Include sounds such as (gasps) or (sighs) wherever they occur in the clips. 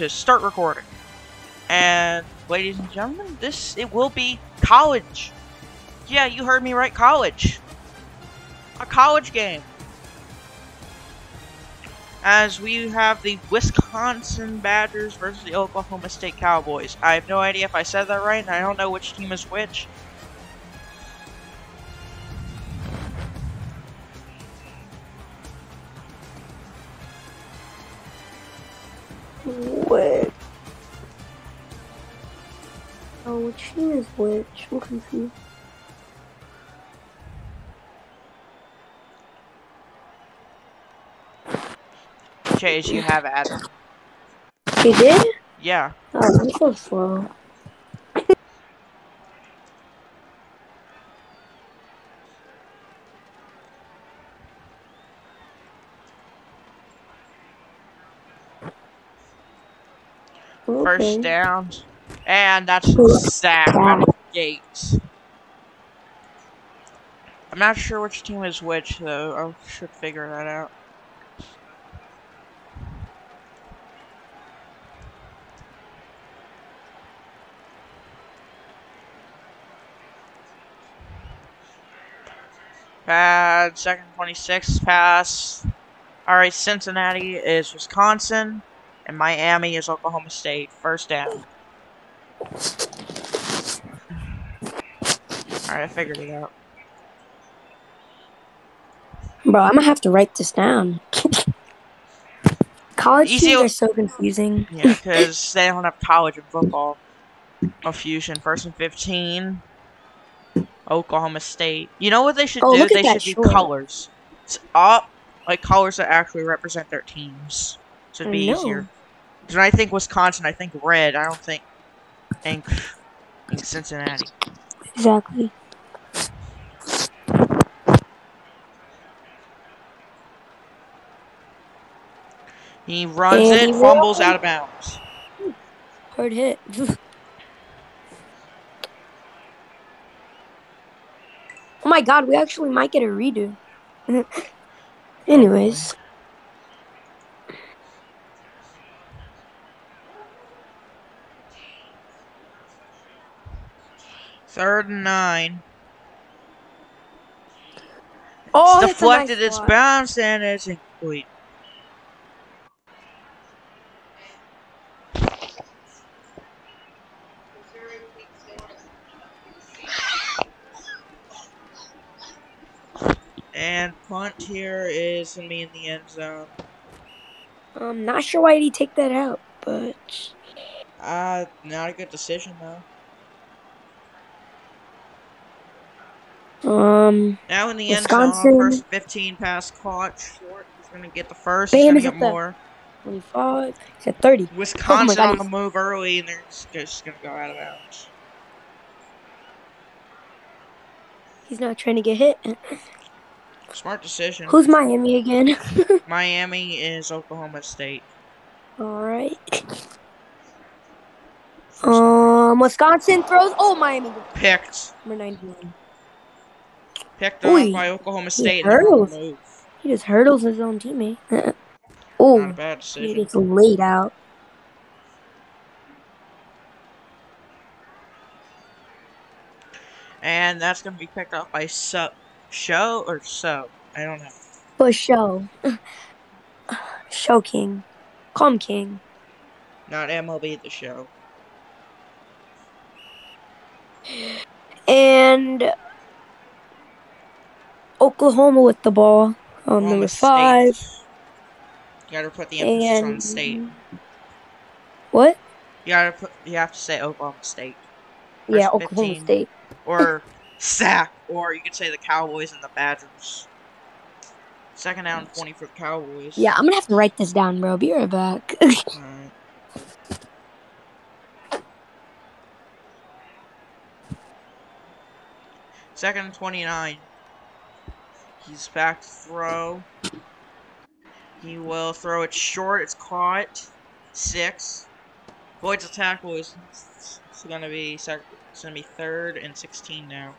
to start recording. And ladies and gentlemen, this it will be college. Yeah, you heard me right, college. A college game. As we have the Wisconsin Badgers versus the Oklahoma State Cowboys. I have no idea if I said that right, and I don't know which team is which. Which team is which? I'm confused. Chase, you have Adam. He did? Yeah. Oh, I'm so slow. First Okay. down. And that's a sack out of the gates. I'm not sure which team is which, though. I should figure that out. Bad. Second 26 pass. Alright, Cincinnati is Wisconsin. And Miami is Oklahoma State. First down. Alright, I figured it out. Bro, I'm gonna have to write this down. College Easy- teams are so confusing. Yeah, because they don't have college and football. No fusion. First and 15. Oklahoma State. You know what they should Oh, do? They should do short. colors. It's like colors that actually represent their teams. So it'd be easier. easier. 'Cause when I think Wisconsin, I think red. I don't think think Cincinnati. Exactly. He runs And it, he fumbles will. out of bounds. Hard hit. (laughs) oh my god, we actually might get a redo. (laughs) Anyways. Third and nine. Oh, it's a nice deflected, it's spot. bounced, and it's incomplete. And punt here is gonna be in the end zone. I'm not sure why he take that out, but Uh, not a good decision though. Um, Now in the end Wisconsin. zone, first 15 pass caught short. He's gonna get the first. Bam, He's he's gonna get more. 25. He's at 30. Wisconsin God, on the move early, and they're just, just gonna go out of bounds. He's not trying to get hit. Smart decision. Who's Miami again? (laughs) Miami is Oklahoma State. All right. Um, Wisconsin throws. Oh, Miami. Picked. Number 91. Picked Ooh, off by Oklahoma State. and hurdles. they're on the move. He just hurdles his own teammate. Oh, he gets laid out. And that's gonna be picked up by so, Show or So. I don't know. For show. (sighs) show King. Calm King. Not MLB the show. And Oklahoma with the ball. Um, number State. five. You gotta put the emphasis on state. What? You gotta put. You have to say Oklahoma State. Yeah, Oklahoma 15. State. or sack, or you could say the Cowboys and the Badgers. Second down, twenty for the Cowboys. Yeah, I'm gonna have to write this down, bro. Be right back. (laughs) Second and twenty-nine. He's back to throw. He will throw it short. It's caught. Six. Voids the tackle is gonna be it's gonna be third and sixteen now.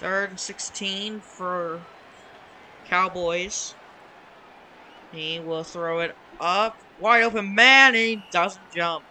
Third and 16 for Cowboys. He will throw it up. Wide open man, and he doesn't jump.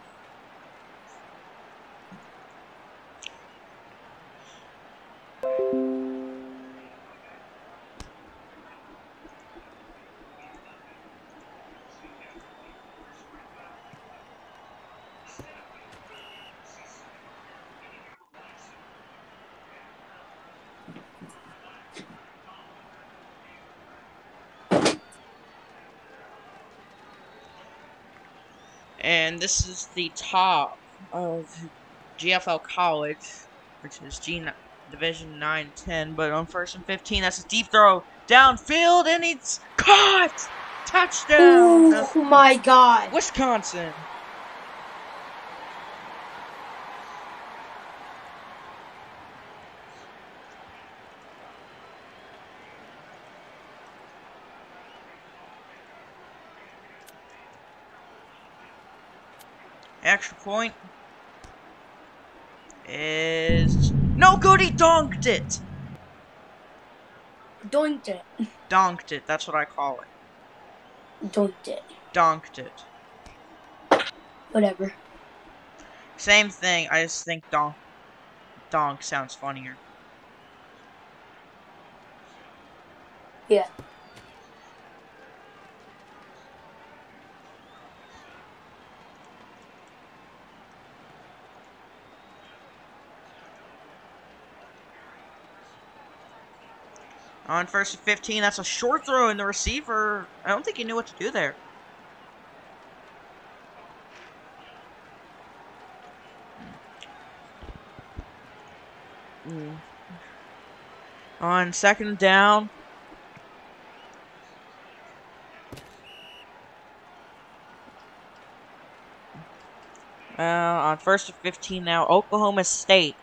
And this is the top of GFL College, which is G Division 9 10. But on first and 15, that's a deep throw downfield, and it's caught! Touchdown! Oh my god. Wisconsin. Extra point is no good. He donked it. Donked it. Donked it. That's what I call it. Donked it. Donked it. Whatever. Same thing. I just think donk, donk sounds funnier. Yeah. On first and 15, that's a short throw, and the receiver, I don't think he knew what to do there. Mm. On second down. Uh, on first and 15 now, Oklahoma State.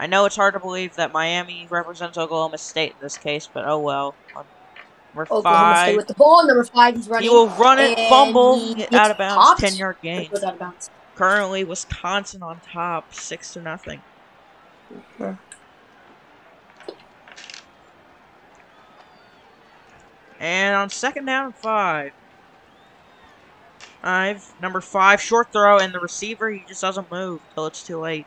I know it's hard to believe that Miami represents Oklahoma State in this case, but oh well. Number Oklahoma State five. with the ball. Number five, he's running. He will run it, fumble, get out of bounds, 10 yard gain. goes out of bounds. Currently, Wisconsin on top, 6 to nothing. Yeah. And on second down and five. I've number five, short throw, and the receiver, he just doesn't move till it's too late.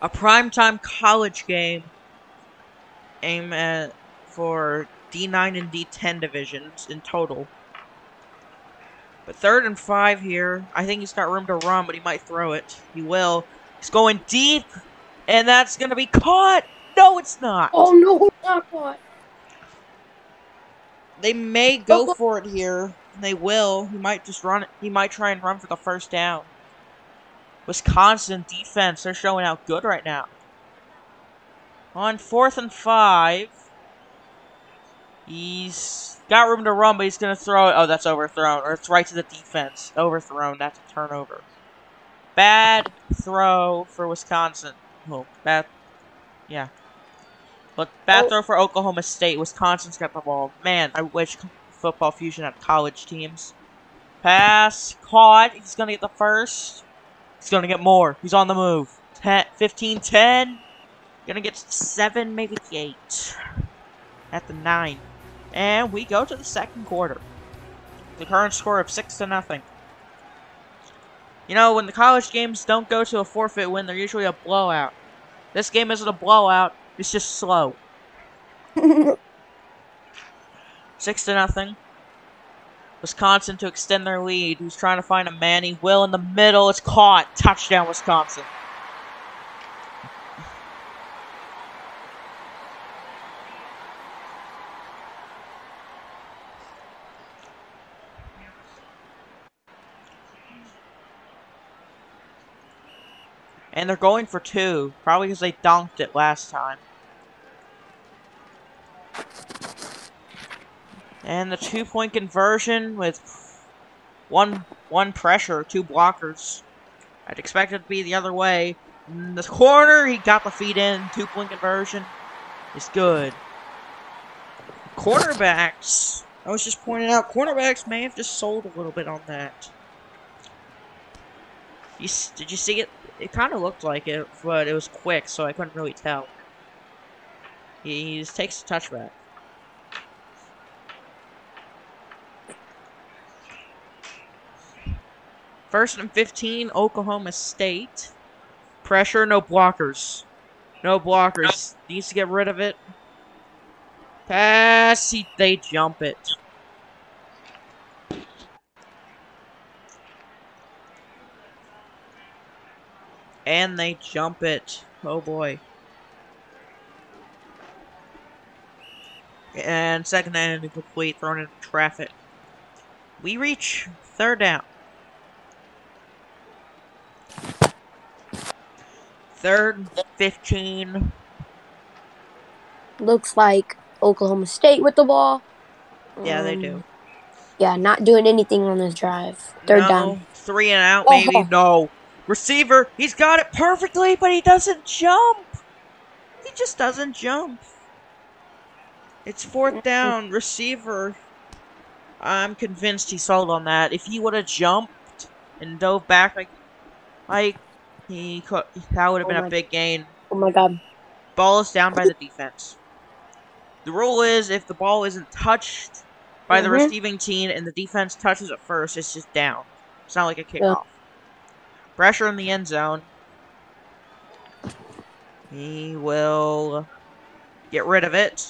A primetime college game aim at for D9 and D10 divisions in total. But third and five here. I think he's got room to run, but he might throw it. He will. He's going deep, and that's going to be caught. No, it's not. Oh no, not caught. They may go Oh. for it here. They will. He might just run it. He might try and run for the first down. Wisconsin defense, they're showing out good right now. On fourth and five, he's got room to run, but he's going to throw it. Oh, that's overthrown. Or it's right to the defense. Overthrown. That's a turnover. Bad throw for Wisconsin. Oh, bad. Yeah. But bad Oh. throw for Oklahoma State. Wisconsin's got the ball. Man, I wish Football Fusion had college teams. Pass. Caught. He's going to get the first. He's going to get more. He's on the move. 10, 15, 10. Going to get 7, maybe 8. At the 9. And we go to the second quarter. The current score of 6 to nothing. You know, when the college games don't go to a forfeit win, they're usually a blowout. This game isn't a blowout. It's just slow. (laughs) Six to nothing. Wisconsin to extend their lead. Who's trying to find a man? He will in the middle. It's caught. Touchdown, Wisconsin. And they're going for two. Probably because they dunked it last time. And the two point conversion with one one pressure, two blockers. I'd expect it to be the other way. In the corner, he got the feet in. Two point conversion is good. Cornerbacks. I was just pointing out, cornerbacks may have just sold a little bit on that. You, did you see it? It kind of looked like it, but it was quick, so I couldn't really tell. He just takes the touchback. First and 15, Oklahoma State. Pressure, no blockers. No blockers. Needs to get rid of it. Pass. He, they jump it. And they jump it. Oh boy. And second and incomplete, thrown into traffic. We reach third down. Third, 15. Looks like Oklahoma State with the ball. Yeah, they Um, do. Yeah, not doing anything on this drive. Third no, down. Three and out, maybe. Oh. No. Receiver, he's got it perfectly, but he doesn't jump. He just doesn't jump. It's fourth down. Receiver. I'm convinced he sold on that. If he would have jumped and dove back, like, like he could, that would have Oh been a big gain. Oh my god. Ball is down by the defense. The rule is if the ball isn't touched by the Mhm. receiving team and the defense touches it first, it's just down. It's not like a kickoff. Pressure in the end zone. He will get rid of it.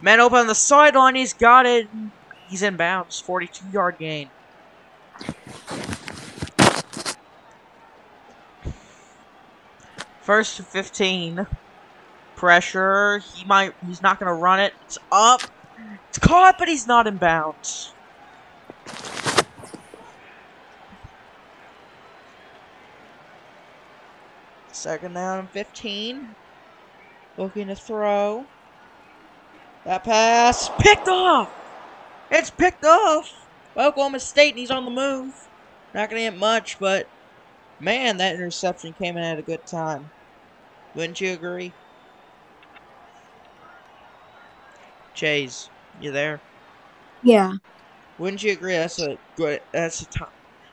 Man open on the sideline. He's got it. He's in bounds. 42 yard gain. First to 15. Pressure. He might. He's not going to run it. It's up. It's caught, but he's not in bounds. Second down and 15. Looking to throw. That pass picked off. It's picked off. Oklahoma State, and he's on the move. Not going to get much, but man, that interception came in at a good time. Wouldn't you agree? Chase, you there? Yeah. Wouldn't you agree? That's a good. That's a t-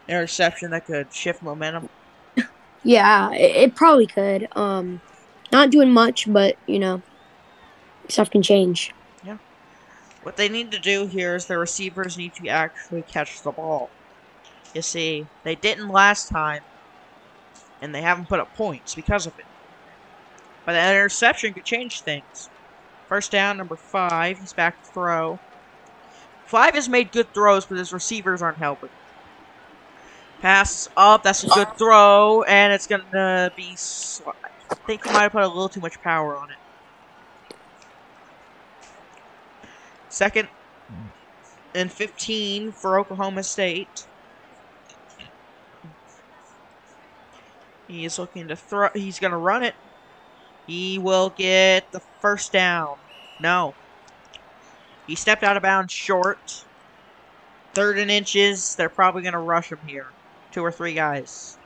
interception that could shift momentum. (laughs) Yeah, it, it probably could. Um, not doing much, but you know, stuff can change. Yeah. What they need to do here is the receivers need to actually catch the ball. You see, they didn't last time, and they haven't put up points because of it. But that interception could change things. First down, number five. He's back to throw. Five has made good throws, but his receivers aren't helping. Pass up. That's a good throw, and it's gonna be. I think he might have put a little too much power on it. Second and 15 for Oklahoma State. He is looking to throw. He's going to run it. He will get the first down. No. He stepped out of bounds short. Third and inches. They're probably going to rush him here. Two or three guys.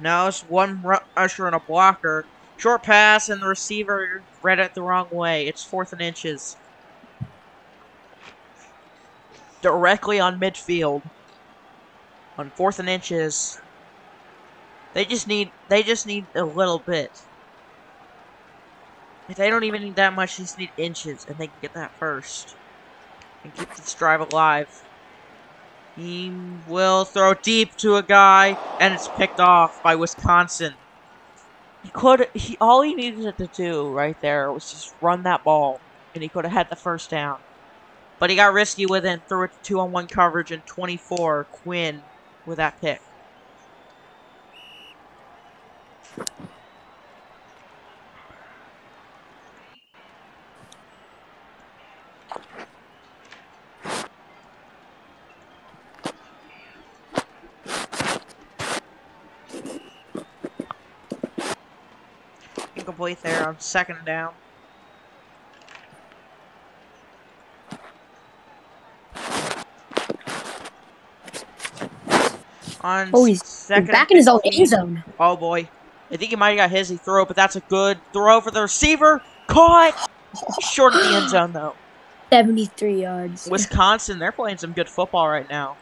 No, it's one usher and a blocker. Short pass, and the receiver read it the wrong way. It's fourth and inches. Directly on midfield. On fourth and inches. They just need they just need a little bit. If They don't even need that much, they just need inches, and they can get that first. And keep this drive alive. He will throw deep to a guy, and it's picked off by Wisconsin. He could he all he needed to do right there was just run that ball and he could have had the first down. But he got risky with it and threw it to two on one coverage and 24 Quinn with that pick. Incomplete there on second down. On Oh, he's second back in his own end zone. Oh boy. I think he might have got his. He threw it, but that's a good throw for the receiver. Caught! Short of the end zone, though. (gasps) 73 yards. Wisconsin, they're playing some good football right now.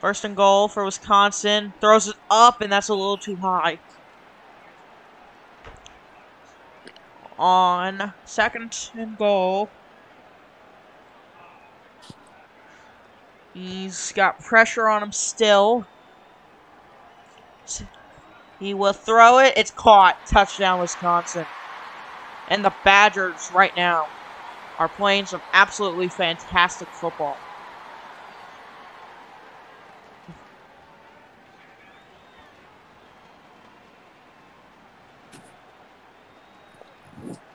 First and goal for Wisconsin. Throws it up, and that's a little too high. On second and goal. He's got pressure on him still. He will throw it. It's caught. Touchdown, Wisconsin. And the Badgers right now are playing some absolutely fantastic football.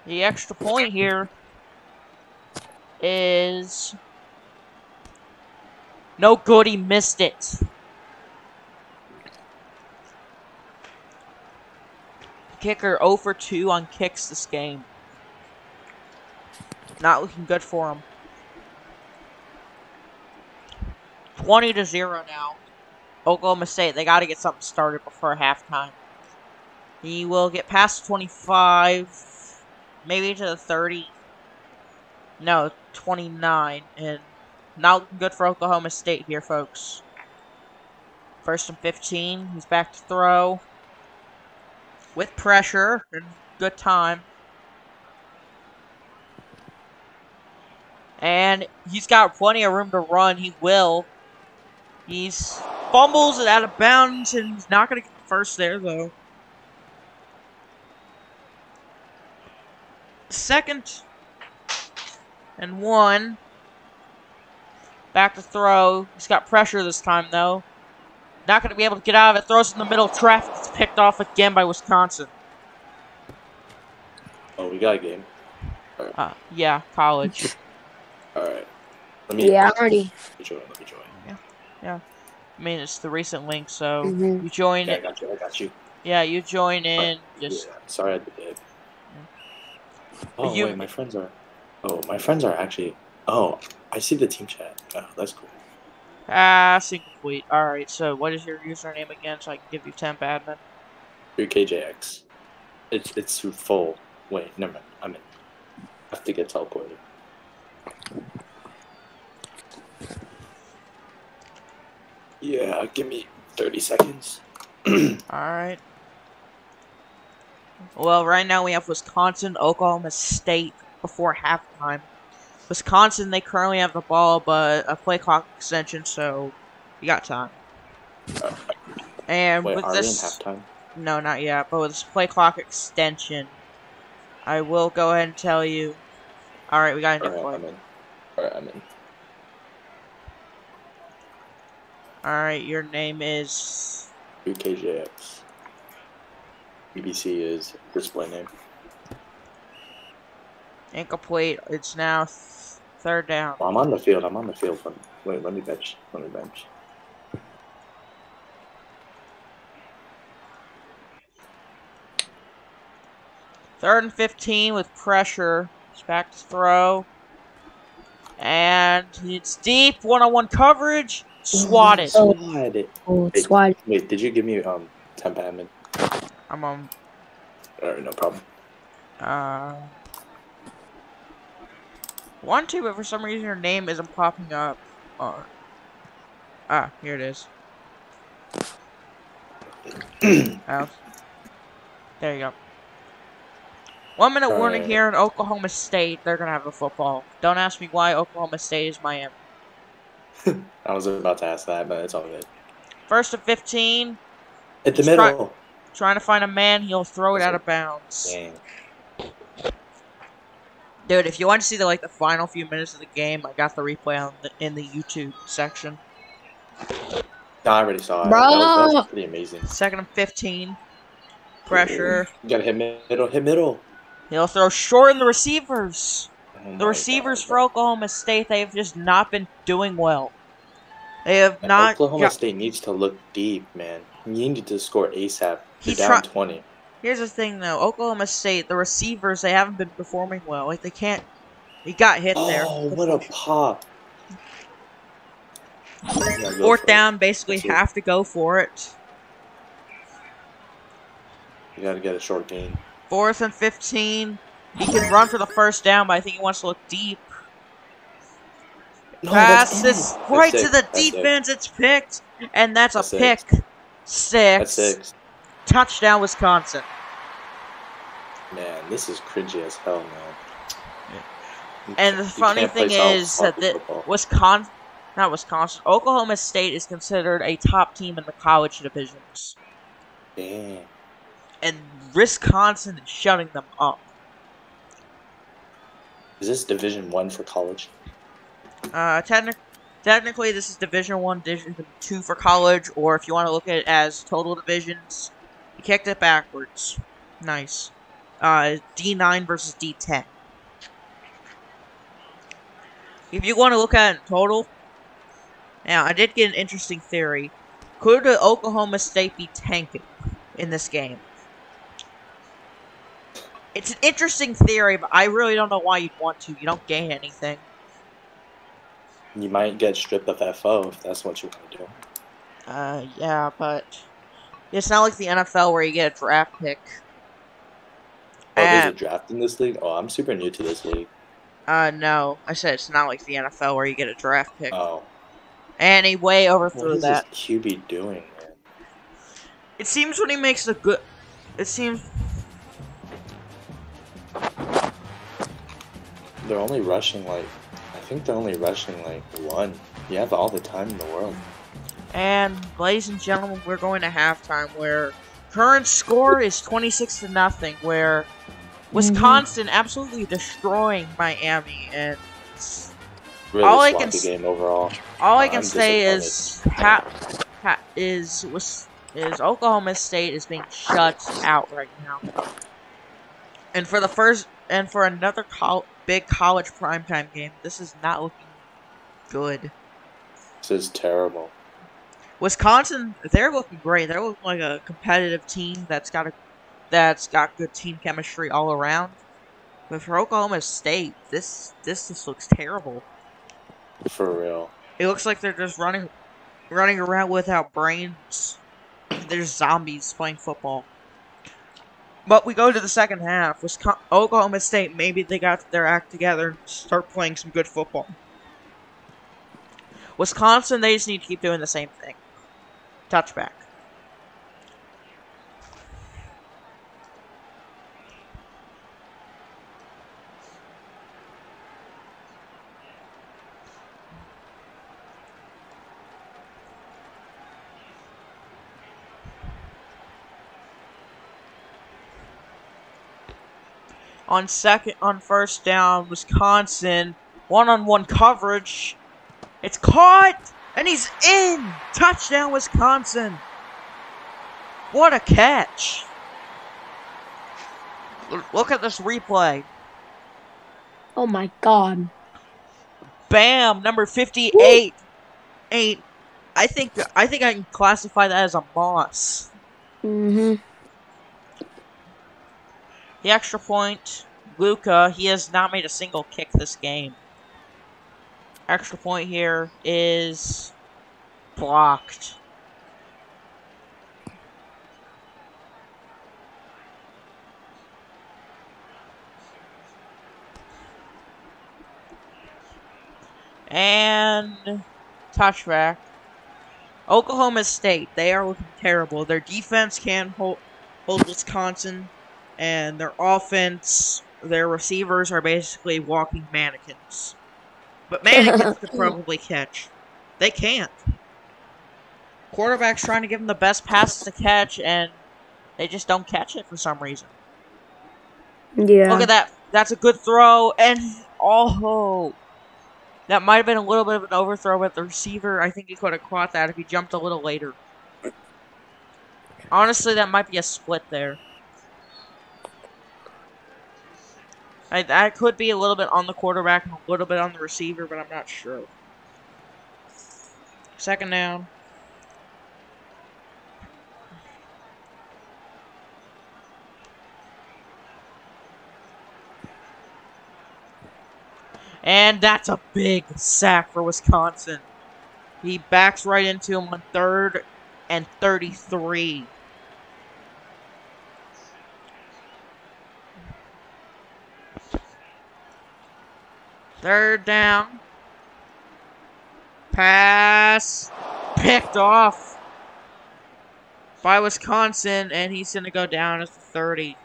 The extra point here is no good. He missed it. Kicker 0 for 2 on kicks this game. Not looking good for him. 20 to 0 now. Oklahoma State, they got to get something started before halftime. He will get past 25, maybe to the 30. No, 29. And not good for Oklahoma State here, folks. First and 15. He's back to throw. With pressure and good time. And he's got plenty of room to run. He will. He's fumbles it out of bounds, and he's not going to get first there, though. Second and one. Back to throw. He's got pressure this time, though. Not going to be able to get out of it. Throws in the middle. Traffic gets picked off again by Wisconsin. Oh, we got a game. Right. Uh, yeah, college. (laughs) All right. Let me. Yeah, already. Let me join. Let me join. Yeah, yeah. I mean, it's the recent link, so Mm-hmm. you join. Yeah, I got you. I got you. Yeah, you join in. Just Yeah, sorry, I did it. Oh You- wait, my friends are. Oh, my friends are actually. Oh, I see the team chat. Oh, that's cool. Ah, single complete. All right. So, what is your username again, so I can give you temp admin? Your KJX. It's it's full. Wait, never mind. I'm in. I have to get teleported. Yeah, give me thirty seconds. (clears throat) All right. Well, right now we have Wisconsin, Oklahoma State before halftime. Wisconsin, they currently have the ball, but a play clock extension, so you got time. And Wait, with this, we in halftime? no, not yet. But with this play clock extension, I will go ahead and tell you. All right, we got a new Alright, play. I'm in. Alright, I'm in. All right, your name is UKJX. BBC is display name. incomplete. It's now th- third down. Well, I'm on the field. I'm on the field. Let wait, let me bench. Let me bench. Third and 15 with pressure. He's back to throw. And it's deep. One on one coverage. Swatted. Oh. Swat it. Oh, Wait. Wait, did you give me um temp admin? I'm on. Alright, no problem. Uh. Want to, but for some reason your name isn't popping up. Oh. Ah, here it is. (clears throat) There you go. One minute warning here in Oklahoma State. They're gonna have the football. Don't ask me why Oklahoma State is Miami. (laughs) I was about to ask that, but it's all good. First and 15. Hit the middle. Trying to find a man, he'll throw it out of bounds. Dang. Dude, if you want to see the like the final few minutes of the game, I got the replay on the, in the YouTube section. No, I already saw it. Bro. That was, that was pretty amazing. Second and 15. Pressure. You gotta hit middle. Hit middle. He'll throw short in the receivers. Oh The receivers God. for Oklahoma State, they've just not been doing well. They have And not. Oklahoma got- State needs to look deep, man. You need to score ASAP. He You're down try- 20. Here's the thing, though. Oklahoma State, the receivers, they haven't been performing well. Like they can't. He got hit oh, there. Oh, what a pop. Yeah, Fourth for it. down, basically That's it. have to go for it. You gotta get a short gain. Fourth and 15. He can run for the first down, but I think he wants to look deep. No, that's Passes right to the That's six. defense. It's picked, and that's a That's six. pick. Six. That's six. Touchdown, Wisconsin. Man, this is cringy as hell, man. You And the funny thing is that the. Wisconsin, not Wisconsin, Oklahoma State is considered a top team in the college divisions, Damn. and Wisconsin is shutting them up. Is this Division One for college? Uh, technic- technically, this is Division One, Division Two for college, or if you want to look at it as total divisions, you kicked it backwards. Nice. Uh, D nine versus D ten. If you want to look at it in total, now I did get an interesting theory. Could the Oklahoma State be tanking in this game? It's an interesting theory, but I really don't know why you'd want to. You don't gain anything. You might get stripped of FO if that's what you want to do. Uh, yeah, but it's not like the NFL where you get a draft pick. Oh, there's a draft in this league? Oh, I'm super new to this league. uh, no, I said it's not like the NFL where you get a draft pick. Oh. And he way What overthrew is that. this QB doing, man? It seems when he makes a good, it seems They're only rushing like, I think they're only rushing like one. You have all the time in the world. And ladies and gentlemen, we're going to halftime where current score is 26 to nothing where mm-hmm. Wisconsin absolutely destroying Miami and Really All I can game overall. all I I'm say is ha- ha- is was is Oklahoma State is being shut out right now. And for the first and for another col- big college primetime game, this is not looking good. This is terrible. Wisconsin, they're looking great. They're looking like a competitive team that's got a that's got good team chemistry all around. But for Oklahoma State, this this just looks terrible. For real. It looks like they're just running running around without brains. They're zombies playing football. But we go to the second half. Wisconsin, Oklahoma State, maybe they got their act together and start playing some good football. Wisconsin, they just need to keep doing the same thing. Touchback. On second, on first down, Wisconsin, one-on-one coverage. It's caught, and he's in. Touchdown, Wisconsin. What a catch! Look at this replay. Oh my god. Bam, number fifty-eight. Eight. I think I think I can classify that as a moss. Mm-hmm. The extra point, Luca, he has not made a single kick this game. Extra point here is blocked. And touchback. Oklahoma State, they are looking terrible. Their defense can hold, hold Wisconsin and their offense, their receivers are basically walking mannequins. But mannequins could (laughs) probably catch. They can't. Quarterback's trying to give them the best passes to catch, and they just don't catch it for some reason. Yeah. Look at that. That's a good throw, and oh, that might have been a little bit of an overthrow, but the receiver, I think he could have caught that if he jumped a little later. Honestly, that might be a split there. I, that could be a little bit on the quarterback and a little bit on the receiver, but I'm not sure. Second down. And that's a big sack for Wisconsin. He backs right into him on third and 33. Third down. Pass picked off by Wisconsin, and he's going to go down at the 30.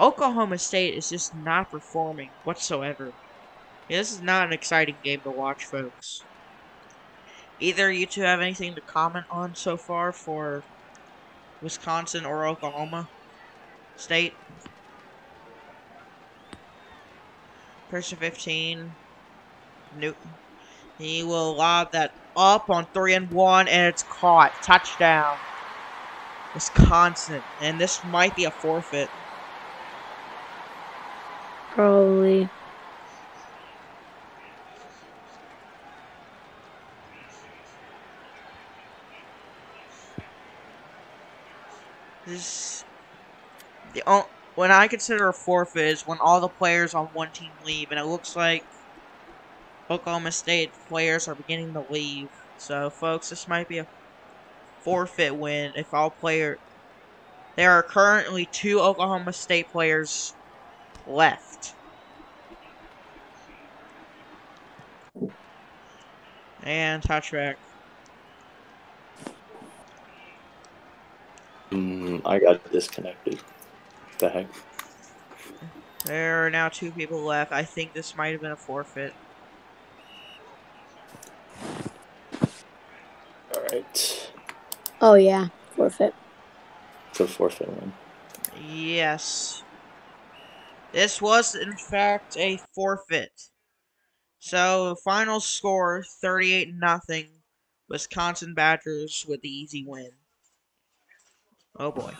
Oklahoma State is just not performing whatsoever. Yeah, this is not an exciting game to watch, folks. Either you two have anything to comment on so far for Wisconsin or Oklahoma State? Person 15, Newton. He will lob that up on 3 and 1, and it's caught. Touchdown. Wisconsin. And this might be a forfeit. Probably. This the o- when I consider a forfeit is when all the players on one team leave, and it looks like Oklahoma State players are beginning to leave. So, folks, this might be a forfeit win if all player. There are currently two Oklahoma State players left. And touchback. Mm, I got disconnected. The heck? There are now two people left. I think this might have been a forfeit. All right. Oh yeah, forfeit. It's a forfeit one. Yes. This was, in fact, a forfeit. So, final score 38 nothing. Wisconsin Badgers with the easy win. Oh boy.